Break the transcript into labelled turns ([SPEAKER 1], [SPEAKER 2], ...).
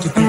[SPEAKER 1] to tan